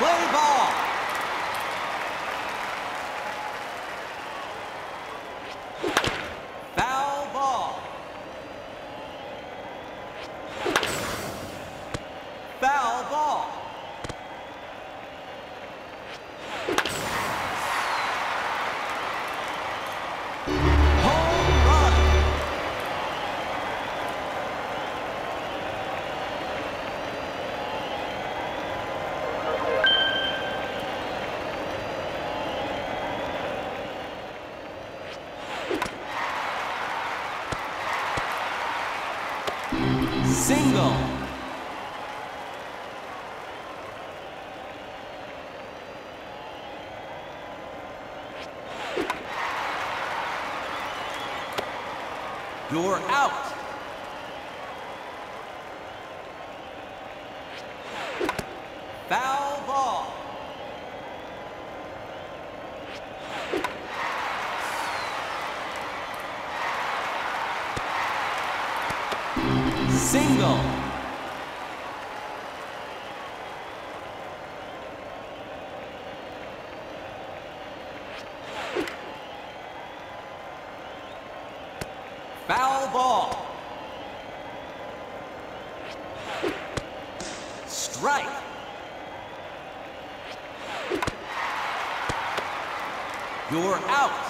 Play ball. Single. You're out. Foul ball. Single. Foul ball. Strike. You're out.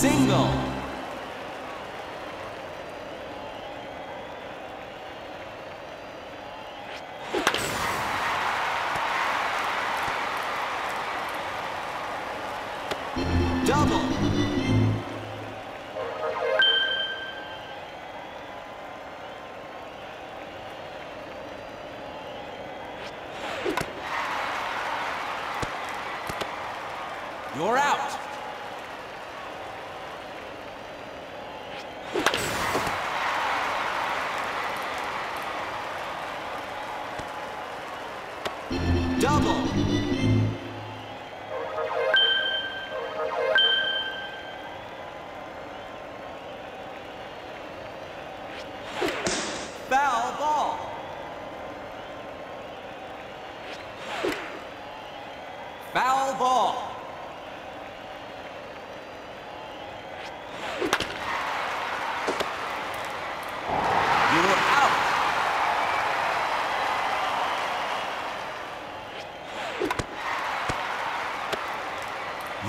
Single. Double. You're out. Double.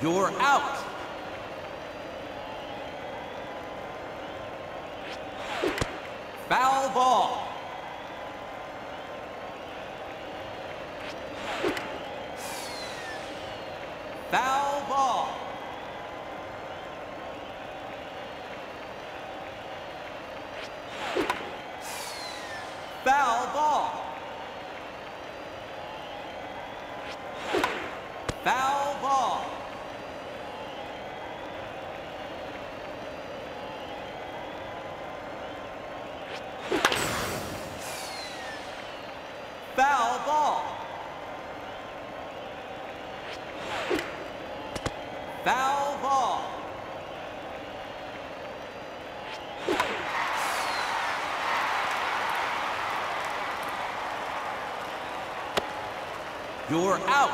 You're out. Foul ball. Foul ball. Foul ball. Foul ball. Foul ball. Foul ball. You're out.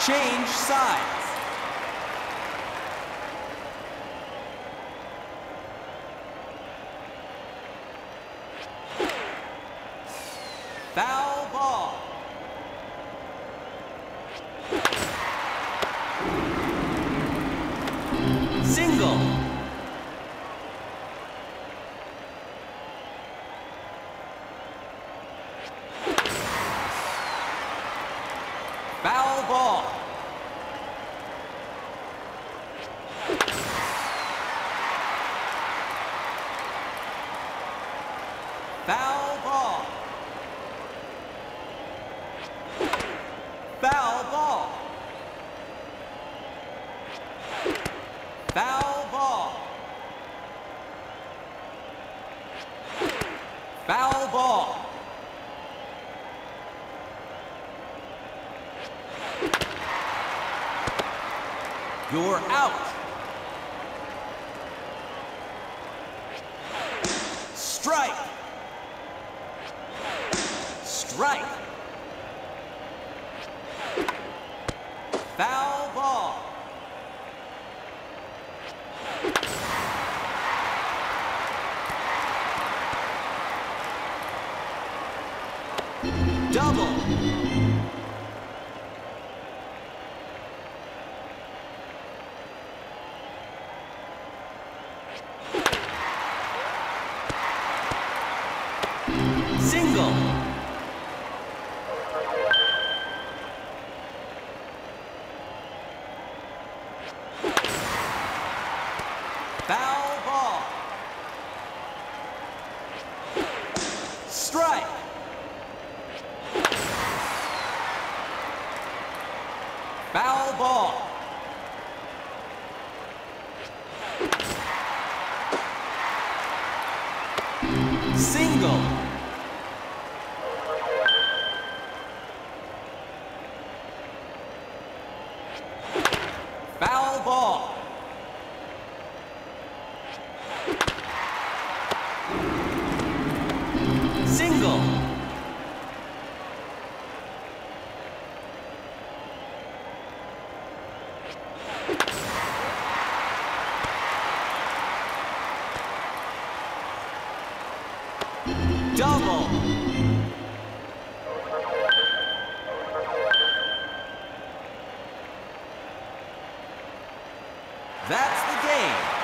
Change sides. Foul ball. Single. Foul ball. Foul ball. Foul ball. Foul ball. Foul ball. You're out. Strike. Strike. Foul ball. Single. Foul ball. Strike. Foul ball. Single. That's the game.